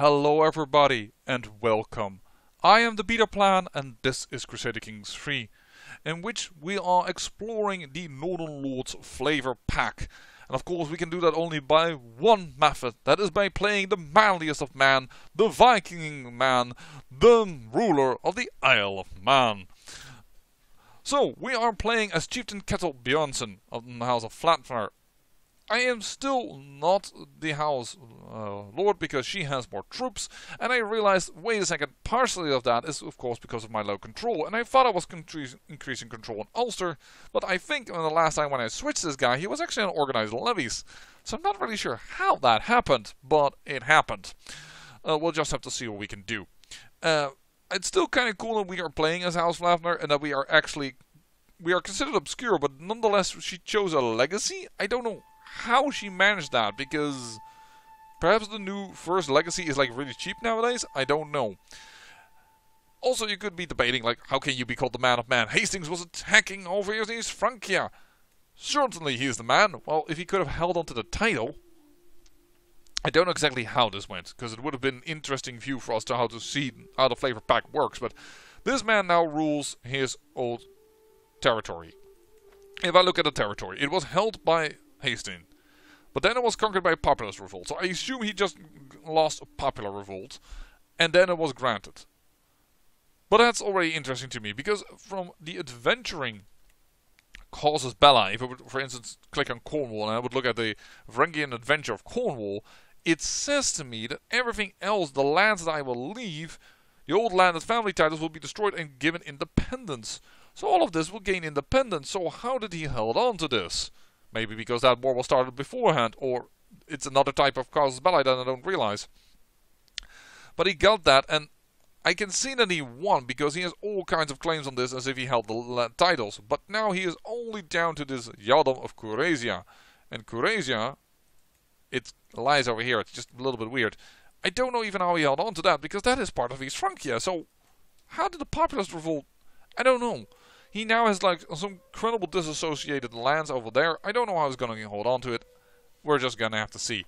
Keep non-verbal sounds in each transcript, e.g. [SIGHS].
Hello everybody and welcome. I am the Beta Plan and this is Crusader Kings 3 in which we are exploring the Northern Lords flavor pack. And of course we can do that only by one method, that is by playing the manliest of man, the Viking man, the ruler of the Isle of Man. So, we are playing as Chieftain Ketil Bjornsson of the House of Flatfire I am still not the house uh, lord because she has more troops, and I realized, wait a second, partially of that is of course because of my low control, and I thought I was increasing control in Ulster, but I think the last time when I switched this guy, he was actually on organized levies. So I'm not really sure how that happened, but it happened. Uh, we'll just have to see what we can do. Uh, it's still kind of cool that we are playing as House Flatfire and that we are actually we are considered obscure, but nonetheless she chose a legacy. I don't know how she managed that because perhaps the new First Legacy is like really cheap nowadays. I don't know. Also, you could be debating like, how can you be called the man of man? Hastings was attacking over East Francia. Certainly he is the man. Well, if he could have held on to the title, I don't know exactly how this went, because it would have been an interesting view for us to how to see how the flavor pack works. But this man now rules his old territory. If I look at the territory, it was held by Hastings. But then it was conquered by a populist revolt. So I assume he just lost a popular revolt. And then it was granted. But that's already interesting to me. Because from the adventuring casus belli, if I would, for instance, click on Cornwall and I would look at the Varangian adventure of Cornwall, it says to me that everything else, the lands that I will leave, the old land landed family titles will be destroyed and given independence. So all of this will gain independence. So how did he hold on to this? Maybe because that war was started beforehand, or it's another type of casus belli that I don't realize. But he got that, and I can see that he won because he has all kinds of claims on this as if he held the titles. But now he is only down to this Ealdom of Kurasia. And Kurasia, it lies over here, it's just a little bit weird. I don't know even how he held on to that because that is part of East Francia. So, how did the populist revolt? I don't know. He now has like some incredible disassociated lands over there. I don't know how he's going to hold on to it. We're just going to have to see.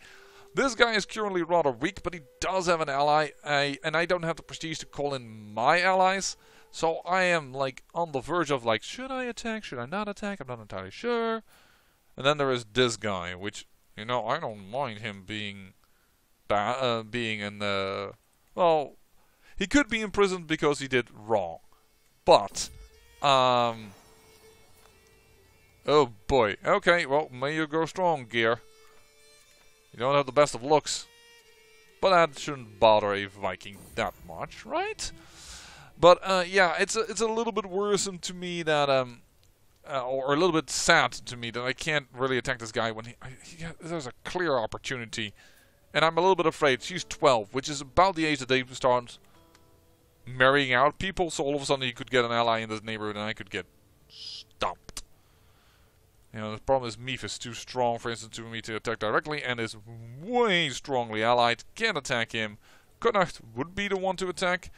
This guy is currently rather weak, but he does have an ally, I, and I don't have the prestige to call in my allies. So I am like on the verge of like, should I attack? Should I not attack? I'm not entirely sure. And then there is this guy, which you know I don't mind him being, uh, being in the, well, he could be imprisoned because he did wrong, but um. Oh boy. Okay, well, may you grow strong, Gear. You don't have the best of looks. But that shouldn't bother a Viking that much, right? But uh, yeah, it's a, it's a little bit worrisome to me that um, uh, or a little bit sad to me that I can't really attack this guy when he, he, there's a clear opportunity, and I'm a little bit afraid. She's 12, which is about the age that they start marrying out people, so all of a sudden you could get an ally in this neighborhood and I could get stomped. You know, the problem is Meath is too strong, for instance, to me to attack directly, and is way strongly allied. Can't attack him. Connacht would be the one to attack,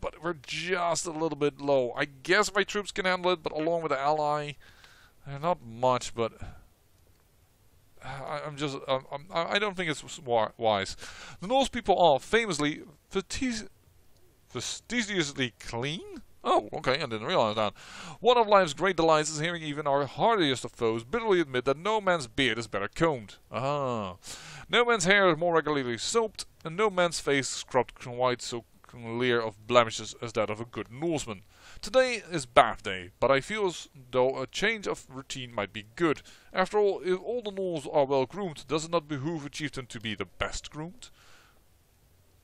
but we're just a little bit low. I guess my troops can handle it, but along with the ally, uh, not much, but... I, am just, I'm, I'm, I do not think it's wise. The Norse people are famously fastidiously clean? Oh, okay, I didn't realize that. One of life's great delights is hearing even our hardiest of foes bitterly admit that no man's beard is better combed. Ah. No man's hair is more regularly soaped, and no man's face scrubbed quite so clear of blemishes as that of a good Norseman. Today is bath day, but I feel as though a change of routine might be good. After all, if all the Norse are well groomed, does it not behoove a chieftain to be the best groomed?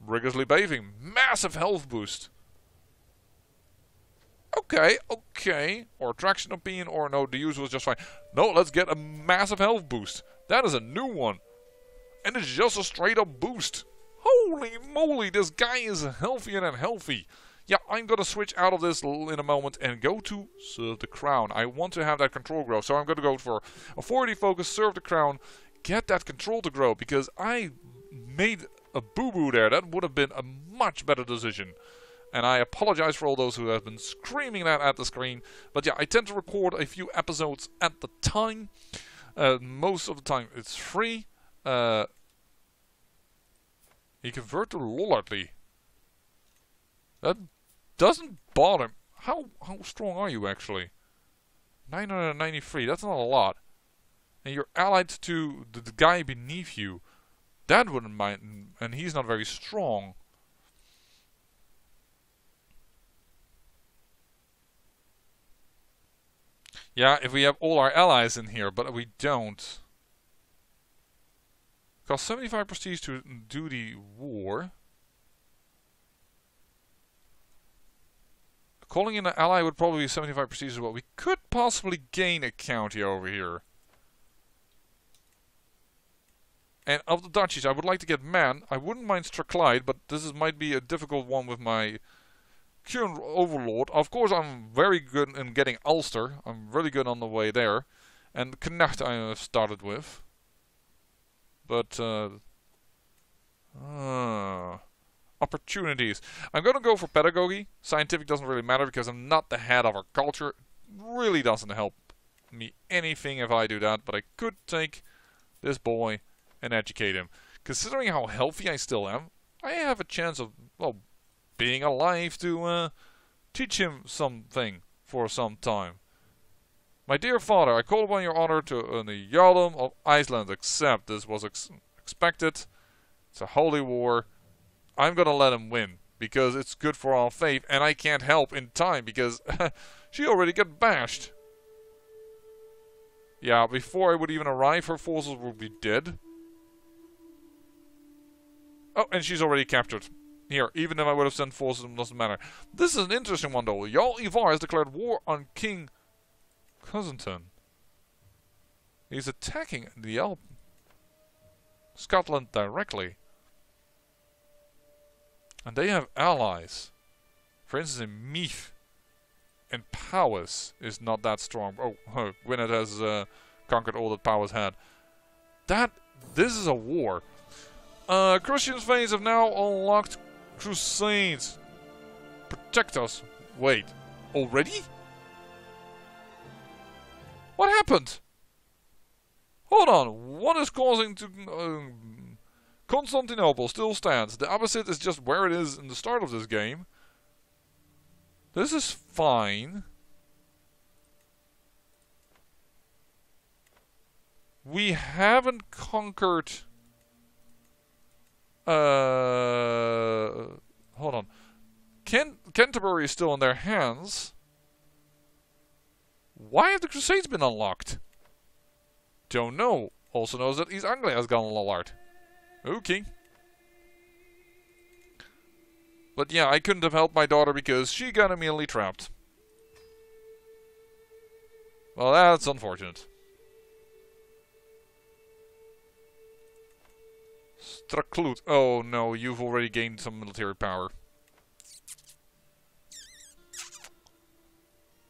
Rigorously bathing. Massive health boost. Okay, okay. Or traction opinion, or no, the use was just fine. No, let's get a massive health boost. That is a new one. And it's just a straight up boost. Holy moly, this guy is healthier than healthy. Yeah, I'm gonna switch out of this in a moment and go to Serve the Crown. I want to have that control grow, so I'm gonna go for authority focus, Serve the Crown, get that control to grow, because I made a boo-boo there. That would have been a much better decision. And I apologize for all those who have been screaming that at the screen. But yeah, I tend to record a few episodes at the time. Uh, most of the time it's free. Uh, He convert to Lollardy. That doesn't bother. How how strong are you actually? 993, that's not a lot. And you're allied to the, the guy beneath you. That wouldn't mind, and he's not very strong. Yeah, if we have all our allies in here, but we don't. Cost 75 prestige to do the war. Calling in an ally would probably be 75 prestige as well. We could possibly gain a county over here. And of the duchies, I would like to get Man. I wouldn't mind Strathclyde, but this is, might be a difficult one with my current overlord. Of course, I'm very good in getting Ulster. I'm really good on the way there. And Connacht I have started with. But, uh, uh, opportunities. I'm going to go for pedagogy. Scientific doesn't really matter because I'm not the head of our culture. It really doesn't help me anything if I do that, but I could take this boy and educate him. Considering how healthy I still am, I have a chance of, well, being alive to uh, teach him something for some time. My dear father, I call upon your honor to uh, the Jarldom of Iceland accept this was ex expected. It's a holy war. I'm gonna let him win because it's good for our faith, and I can't help in time because [LAUGHS] she already got bashed. Yeah, before I would even arrive, her forces would be dead. Oh, and she's already captured. Here, even if I would have sent forces, it doesn't matter. This is an interesting one, though. Jarl Ivar has declared war on King Causantín. He's attacking the Alp Scotland directly. And they have allies. For instance, in Meath and Powys is not that strong. Oh, Gwynedd has uh, conquered all that Powys had. That, this is a war. Uh, Christian Faith have now unlocked Crusades. Protect us. Wait, already? What happened? Hold on, what is causing to... Uh, Constantinople still stands. The opposite is just where it is in the start of this game. This is fine. We haven't conquered... Uh, hold on. Kent Canterbury is still in their hands. Why have the Crusades been unlocked? Don't know. Also knows that East Anglia has gone Lollard. Okay. But yeah, I couldn't have helped my daughter because she got immediately trapped. Well, that's unfortunate. Strathclyde. Oh no, you've already gained some military power.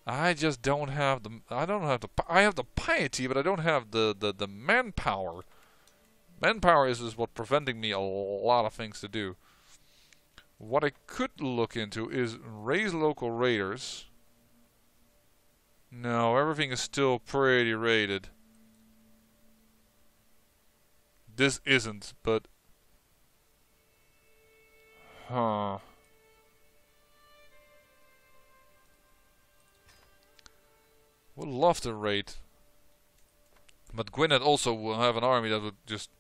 I just don't have the. I don't have the. I have the piety, but I don't have the the the manpower. Manpower is, is what preventing me a lot of things to do. What I could look into is raise local raiders. No, everything is still pretty rated. This isn't, but... Huh. Would love to raid. But Gwynedd also will have an army that would just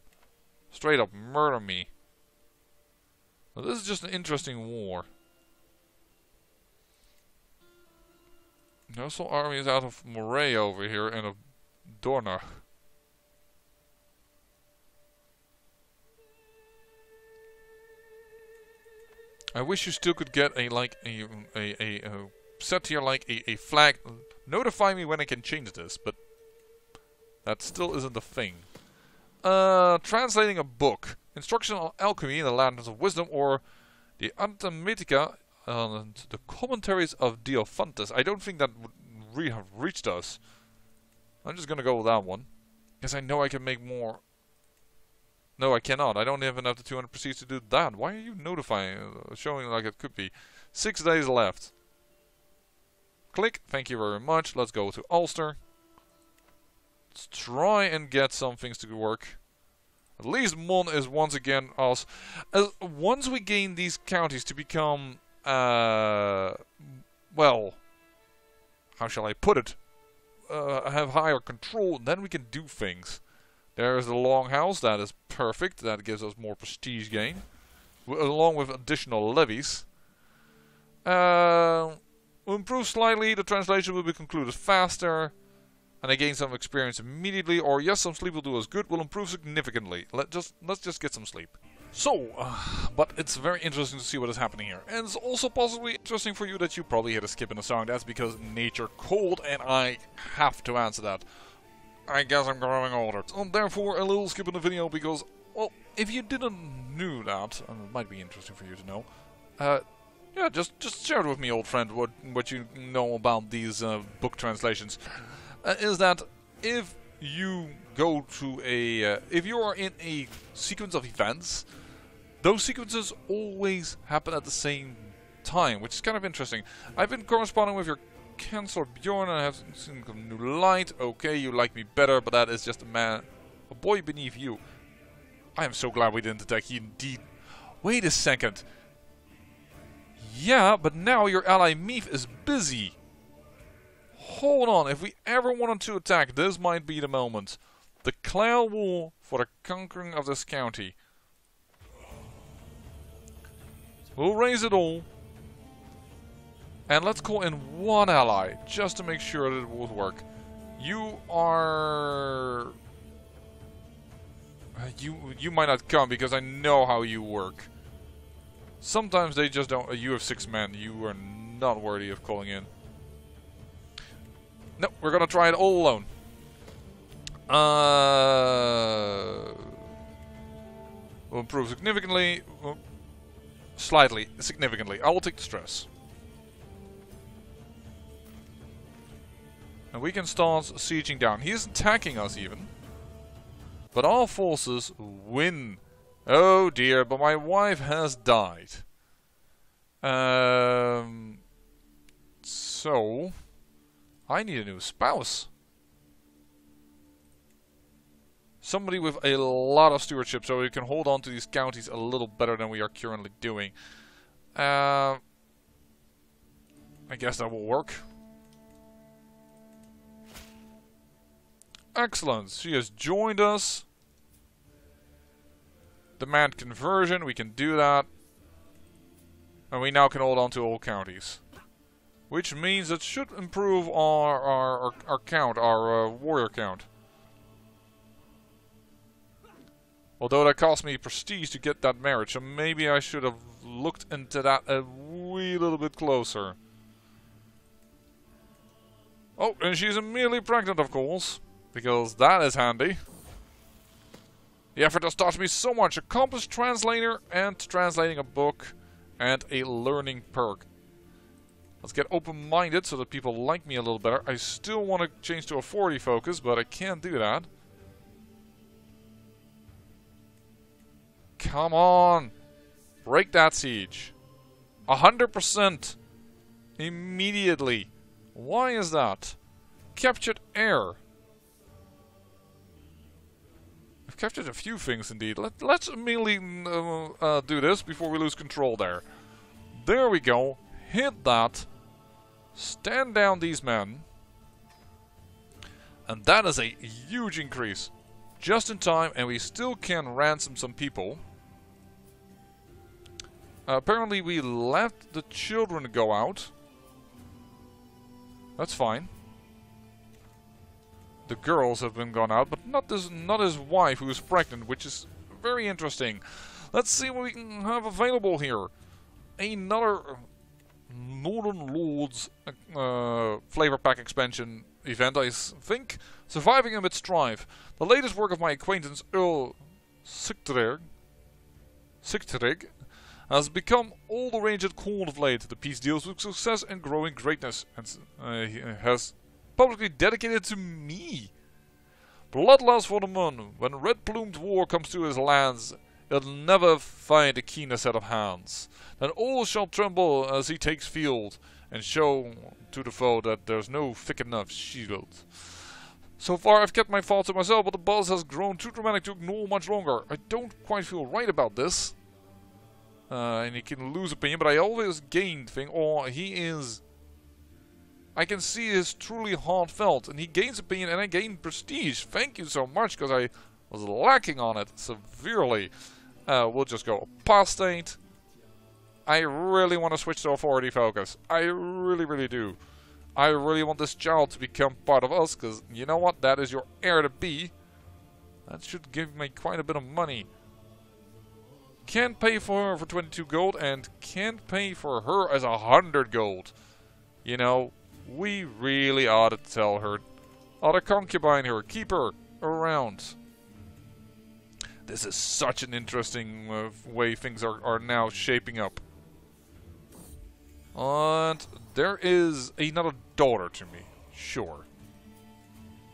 straight up murder me. This is just an interesting war. There's army is out of Moray over here and of Dornach. I wish you still could get a like a a, a, a set here like a, a flag. Notify me when I can change this, but that still isn't the thing. Uh, translating a book. Instruction on Alchemy in the Lanterns of Wisdom or the Arithmetica and the commentaries of Diophantus. I don't think that would re have reached us. I'm just gonna go with that one. Because I know I can make more. No, I cannot. I don't have the 200 proceeds to do that. Why are you notifying, uh, showing like it could be? Six days left. Click. Thank you very much. Let's go to Ulster. Let's try and get some things to work. At least Mon is once again us. As once we gain these counties to become, uh, well, how shall I put it? Uh, have higher control, then we can do things. There is the Longhouse, that is perfect. That gives us more prestige gain, w along with additional levies. Uh, improve slightly. The translation will be concluded faster and I gain some experience immediately, or yes, some sleep will do us good, will improve significantly. Let just let's just get some sleep. So, uh, but it's very interesting to see what is happening here. And it's also possibly interesting for you that you probably hit a skip in the song. That's because nature called, and I have to answer that. I guess I'm growing older. So therefore, a little skip in the video because, well, if you didn't know that, and it might be interesting for you to know, uh, yeah, just just share it with me, old friend, what what you know about these uh, book translations uh, is that if you go to a... Uh, if you are in a sequence of events, those sequences always happen at the same time, which is kind of interesting. I've been corresponding with your Chancellor Bjorn and I have seen a new light. Okay, you like me better, but that is just a man, a boy beneath you. I am so glad we didn't attack. you indeed... Wait a second. Yeah, but now your ally Meath is busy. Hold on, if we ever wanted to attack, this might be the moment. Declare war for the conquering of this county. We'll raise it all. And let's call in one ally, just to make sure that it would work. You are... You you might not come, because I know how you work. Sometimes they just don't... You have six men, you are not worthy of calling in. No, we're gonna try it all alone. Uh, will improve significantly. slightly, significantly. I will take the stress. And we can start sieging down. He is attacking us even. But our forces win. Oh dear, but my wife has died. Um, so... I need a new spouse. Somebody with a lot of stewardship so we can hold on to these counties a little better than we are currently doing. Uh, I guess that will work. Excellent. She has joined us. Demand conversion. We can do that. And we now can hold on to all counties. Which means it should improve our, our, our, our count, our uh, warrior count. Although that cost me prestige to get that marriage, so maybe I should have looked into that a wee little bit closer. Oh, and she's immediately pregnant, of course. Because that is handy. The effort has taught me so much. Accomplished translator and translating a book and a learning perk. Let's get open-minded so that people like me a little better. I still want to change to a 40 focus, but I can't do that. Come on! Break that siege. 100%! Immediately. Why is that? Captured heir. Captured a few things indeed. Let, let's immediately uh, uh, do this before we lose control there. There we go. Hit that. Stand down these men. And that is a huge increase. Just in time, and we still can ransom some people. Uh, apparently we let the children go out. That's fine. The girls have been gone out, but not this, not his wife who is pregnant, which is very interesting. Let's see what we can have available here. Another Northern Lords uh, flavor pack expansion event, I think. Surviving amid strife. The latest work of my acquaintance Earl Sigtrygg has become all the rage at court of late. The piece deals with success and growing greatness, and uh, has publicly dedicated to me. Bloodlust for the moon. When red-plumed war comes to his lands, He'll never find a keener set of hands. Then all shall tremble as he takes field, and show to the foe that there's no thick enough shield. So far I've kept my thoughts to myself, but the buzz has grown too dramatic to ignore much longer. I don't quite feel right about this. Uh, and he can lose opinion, but I always gain thing. Or he is... I can see his truly heartfelt, and he gains opinion, and I gain prestige. Thank you so much, because I was lacking on it severely. Uh, we'll just go apostate. I really want to switch to authority focus. I really, really do. I really want this child to become part of us, because you know what? That is your heir to be. That should give me quite a bit of money. Can't pay for her for 22 gold, and can't pay for her as a 100 gold. You know, we really ought to tell her. Ought to concubine her, keep her around. This is such an interesting uh, way things are, are now shaping up. And there is another daughter to me. Sure.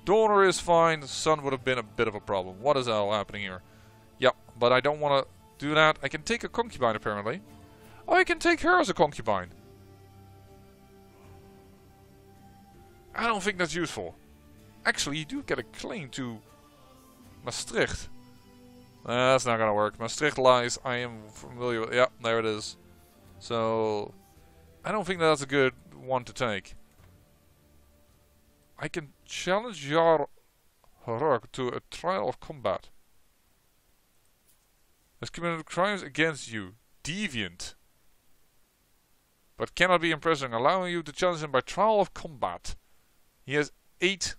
Daughter is fine. Son would have been a bit of a problem. What is all happening here? Yep, but I don't want to do that. I can take a concubine, apparently. Oh, I can take her as a concubine. I don't think that's useful. Actually, you do get a claim to Maastricht. That's not gonna work. Maastricht lies. I am familiar with... Yeah, there it is. So... I don't think that's a good one to take. I can challenge Jarl Haruk to a trial of combat. Has committed crimes against you. Deviant. But cannot be imprisoned, allowing you to challenge him by trial of combat. He has eight.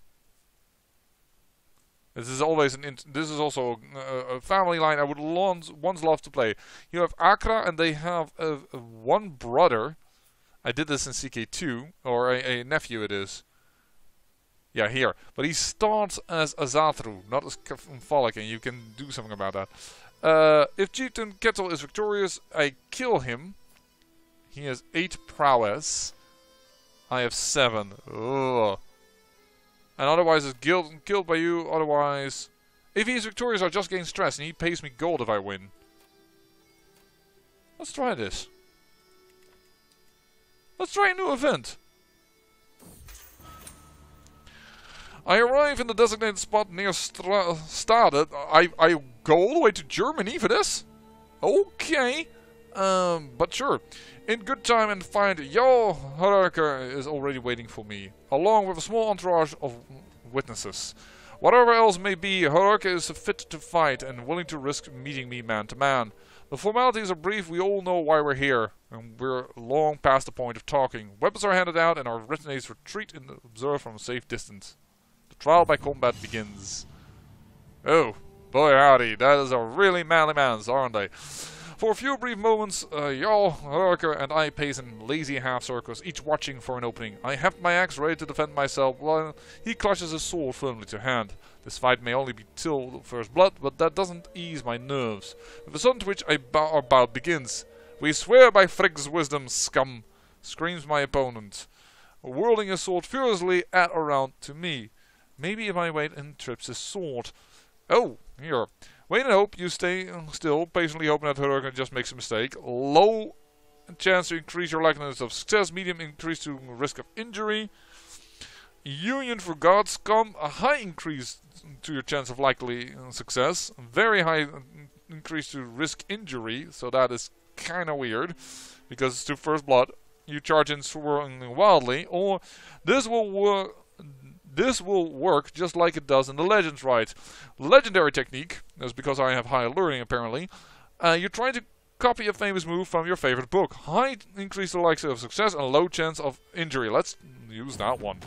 This is always an. this is also a, a, family line I would once once love to play. You have Akra, and they have a, a one brother I did this in CK2, or a, a, nephew it is. Yeah, here. But he starts as Asatru, not as Kefalik, and you can do something about that. Uh, if Chieftain Kettle is victorious, I kill him. He has 8 prowess. I have 7. Ugh. And otherwise is killed, killed by you, otherwise... If he is victorious, I just gain stress, and he pays me gold if I win. Let's try this. Let's try a new event. I arrive in the designated spot near Stra Stade. I, I go all the way to Germany for this? Okay. Um, but sure. In good time and find Jarl Hararker is already waiting for me, along with a small entourage of witnesses. Whatever else may be, Hararker is fit to fight and willing to risk meeting me man to man. The formalities are brief, we all know why we're here, and we're long past the point of talking. Weapons are handed out and our retinues retreat and observe from a safe distance. The trial by combat begins. Oh, boy howdy, that is a really manly man's, aren't they? For a few brief moments, uh, Jarl, and I pace in lazy half circles, each watching for an opening. I have my axe ready to defend myself, while he clutches his sword firmly to hand. This fight may only be till first blood, but that doesn't ease my nerves. With a sudden twitch, I bow, our bout begins. We swear by Frigg's wisdom, scum! screams my opponent, whirling his sword furiously at around to me. Maybe if I wait and trips his sword. Oh, here. Wait and hope you stay still, patiently hoping that Hurricane just makes a mistake. Low chance to increase your likeliness of success, medium increase to risk of injury. Union for Gods come a high increase to your chance of likely uh, success, very high uh, increase to risk injury, so that is kind of weird because it's to first blood. You charge in swirling wildly, or this will work. This will work just like it does in the Legends Rite. Legendary technique, that's because I have high learning apparently. Uh, you're trying to copy a famous move from your favorite book. High increase the likelihood of success and low chance of injury. Let's use that one.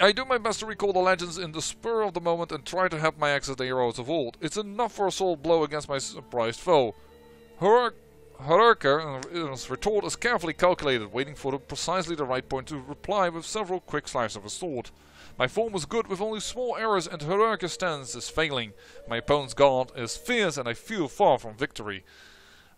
I do my best to recall the legends in the spur of the moment and try to help my exit the heroes of old. It's enough for a solid blow against my surprised foe. Hararker, retort is carefully calculated, waiting for the precisely the right point to reply with several quick slices of his sword. My form was good with only small errors and Hararker's stance is failing. My opponent's guard is fierce and I feel far from victory.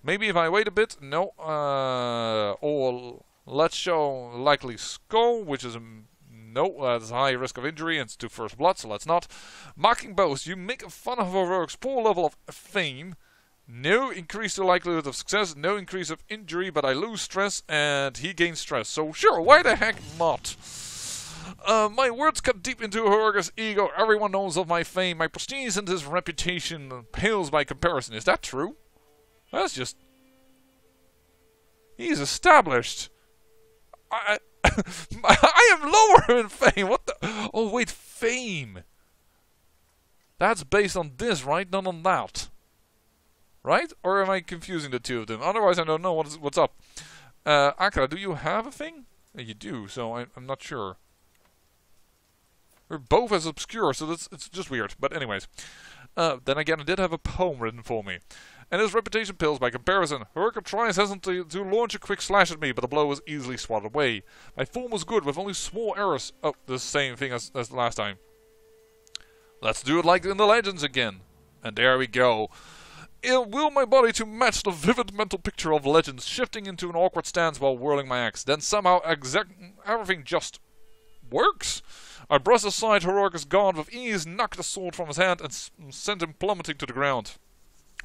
Maybe if I wait a bit, no, uh, or let's show likely skull, which is a no, uh, there's a high risk of injury and it's to first blood, so let's not. Mocking boast, you make fun of work's poor level of fame. No increase the likelihood of success, no increase of injury, but I lose stress and he gains stress. So sure, why the heck not? Uh, my words cut deep into Horace's ego. Everyone knows of my fame. My prestige and his reputation pales by comparison. Is that true? That's just... He's established. I... I [LAUGHS] am lower in fame. What the... Oh, wait. Fame. That's based on this, right? Not on that. Right? Or am I confusing the two of them? Otherwise, I don't know what's, what's up. Uh, Akira, do you have a thing? You do, so I, I'm not sure. We're both as obscure, so that's it's just weird. But anyways, uh, then again, I did have a poem written for me. And his reputation pales by comparison. Haruka tries hesitantly to launch a quick slash at me, but the blow was easily swatted away. My form was good, with only small errors. Oh, the same thing as, as last time. Let's do it like in the legends again. And there we go. I'll will my body to match the vivid mental picture of legends, shifting into an awkward stance while whirling my axe. Then somehow everything just works. I brush aside Haruka's guard with ease, knock the sword from his hand, and send him plummeting to the ground.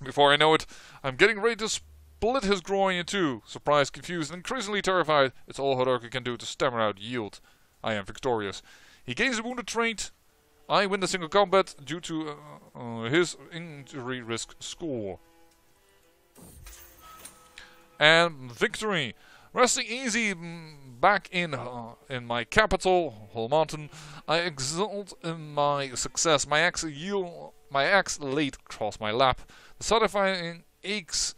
Before I know it, I'm getting ready to split his groin in two. Surprised, confused, and increasingly terrified, it's all Haruka can do to stammer out yield. I am victorious. He gains a wounded trait. I win the single combat due to uh, uh, his injury risk score. And victory! Resting easy mm, back in uh, in my capital, Hull Mountain, I exult in my success. My axe yield, my axe laid across my lap. The satisfying aches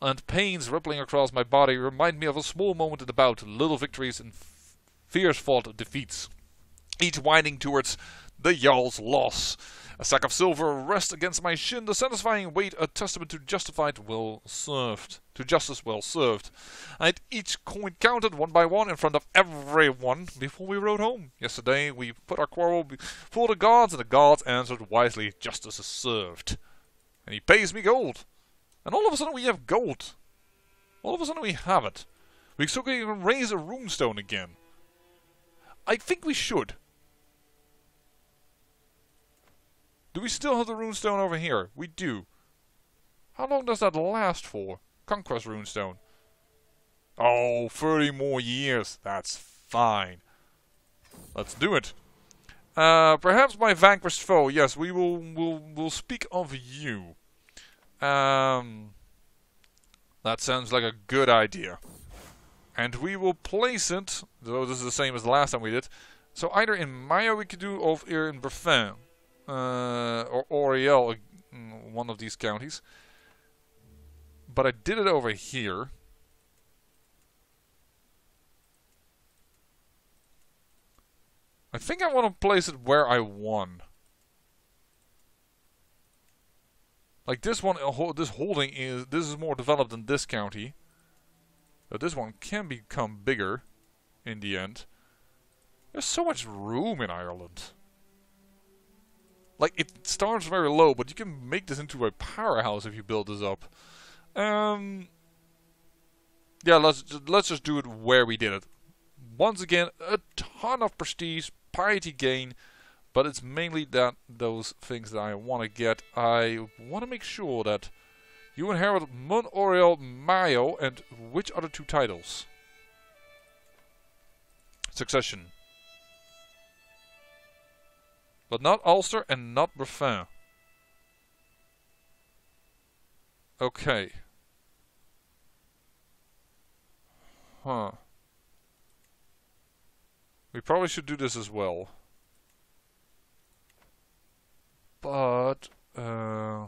and pains rippling across my body remind me of a small moment in the bout, little victories and fierce fought defeats, each winding towards the Jarl's loss. A sack of silver rests against my shin, the satisfying weight a testament to justified well served. To justice well served. I had each coin counted one by one in front of everyone before we rode home. Yesterday we put our quarrel before the gods, and the gods answered wisely, justice is served. And he pays me gold. And all of a sudden we have gold. All of a sudden we have it. We still can raise a runestone again. I think we should. Do we still have the runestone over here? We do. How long does that last for? Conquest runestone. Oh, 30 more years. That's fine. Let's do it. Uh, perhaps my vanquished foe. Yes, we will will will speak of you. Um, that sounds like a good idea. And we will place it, though this is the same as the last time we did. So either in Mayo we could do, or in Brefin uh, or Oriel, mm, one of these counties. But I did it over here. I think I want to place it where I won. Like this one, uh, this holding is this is more developed than this county. But this one can become bigger in the end. There's so much room in Ireland. Like, it starts very low, but you can make this into a powerhouse if you build this up. Um, yeah, let's let's just do it where we did it. Once again, a ton of prestige, piety gain, but it's mainly that those things that I want to get. I want to make sure that you inherit Mun Oriel Mayo and which other two titles? Succession. But not Ulster and not Brefin. Okay. Huh. We probably should do this as well. But, uh...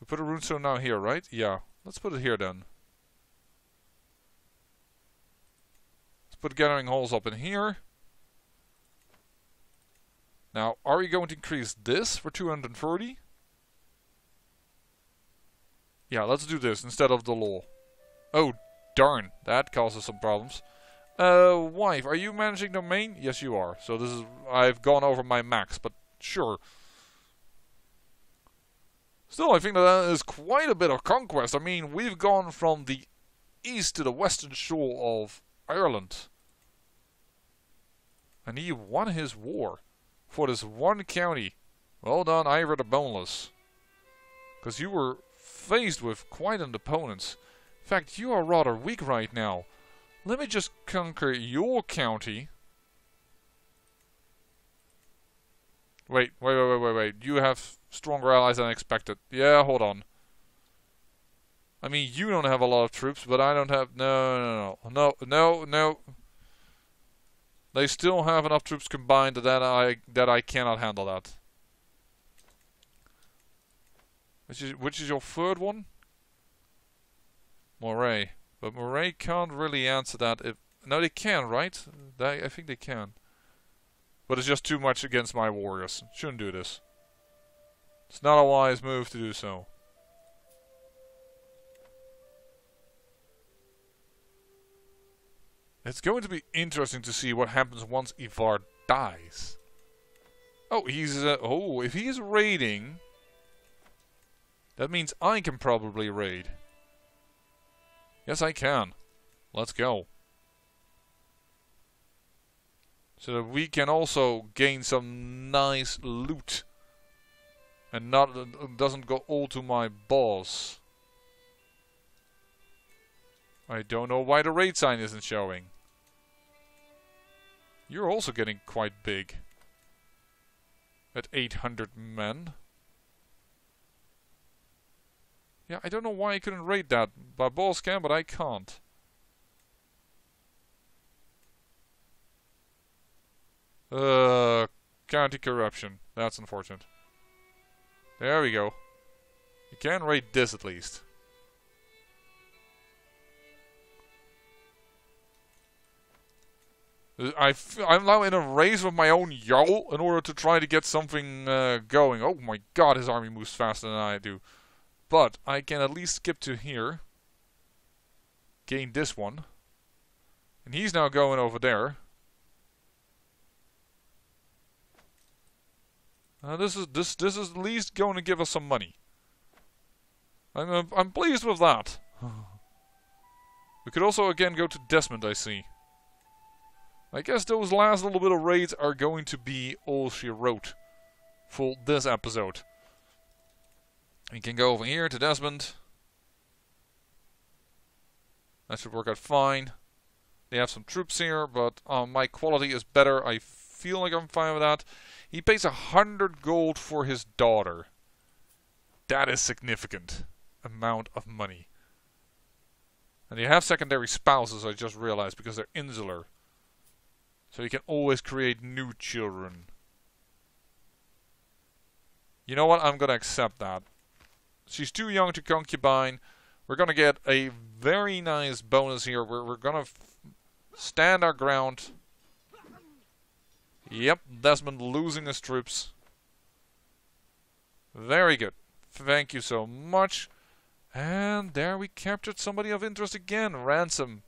We put a runestone now here, right? Yeah. Let's put it here then. Let's put gathering holes up in here. Now, are we going to increase this for 240? Yeah, let's do this instead of the law. Oh, darn. That causes some problems. Uh, wife, are you managing domain? Yes, you are. So this is... I've gone over my max, but sure. Still, I think that, that is quite a bit of conquest. I mean, we've gone from the east to the western shore of Ireland. And he won his war for this one county. Well done, Ivar the Boneless. Because you were faced with quite an opponent. In fact, you are rather weak right now. Let me just conquer your county. Wait, wait, wait, wait, wait, wait. You have stronger allies than expected. Yeah, hold on. I mean, you don't have a lot of troops, but I don't have... No, no, no. No, no, no. They still have enough troops combined that I that I cannot handle that. Which is which is your third one? Moray. But Moray can't really answer that if no they can, right? They, I think they can. But it's just too much against my warriors. Shouldn't do this. It's not a wise move to do so. It's going to be interesting to see what happens once Ivar dies. Oh, he's... Uh, oh, if he's raiding... That means I can probably raid. Yes, I can. Let's go. So that we can also gain some nice loot. And not uh, doesn't go all to my boss. I don't know why the raid sign isn't showing. You're also getting quite big. At 800 men. Yeah, I don't know why I couldn't raid that. Boss can, but I can't. Uh, county corruption. That's unfortunate. There we go. You can raid this at least. I f I'm now in a race with my own Jarl in order to try to get something uh, going. Oh my god, his army moves faster than I do. But I can at least skip to here. Gain this one. And he's now going over there. Uh, this is this this is at least going to give us some money. I'm uh, I'm pleased with that. [SIGHS] we could also again go to Desmond. I see. I guess those last little bit of raids are going to be all she wrote for this episode. We can go over here to Desmond. That should work out fine. They have some troops here, but uh, my quality is better. I feel like I'm fine with that. He pays a hundred gold for his daughter. That is significant amount of money. And you have secondary spouses, I just realized, because they're insular. So you can always create new children. You know what? I'm gonna accept that. She's too young to concubine. We're gonna get a very nice bonus here. We're, we're gonna stand our ground. Yep, Desmond losing his troops. Very good. Thank you so much. And there we captured somebody of interest again. Ransom.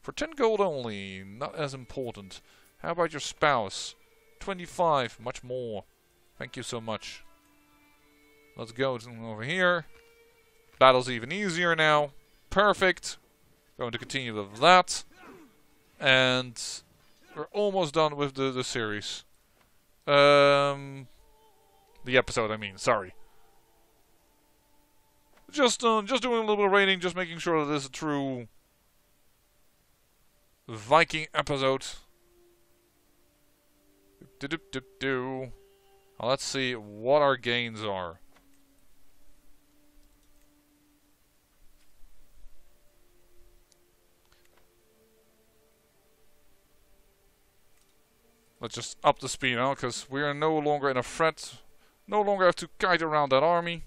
For 10 gold only. Not as important. How about your spouse? 25. Much more. Thank you so much. Let's go over here. Battle's even easier now. Perfect. Going to continue with that. And we're almost done with the, the series. Um, the episode, I mean. Sorry. Just, uh, just doing a little bit of rating, just making sure that this is a true Viking episode. Do do do do. Let's see what our gains are. Let's just up the speed now, because we are no longer in a threat. No longer have to kite around that army.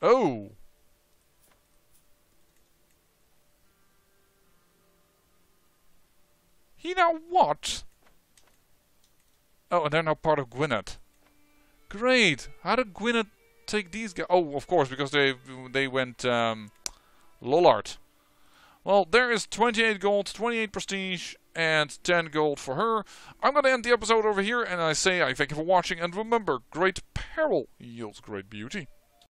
Oh! He now what? Oh, and they're now part of Gwynedd. Great! How did Gwynedd take these guys? Oh, of course, because they they went um, Lollard. Well, there is 28 gold, 28 prestige, and 10 gold for her. I'm going to end the episode over here, and I say I thank you for watching, and remember, great peril yields great beauty.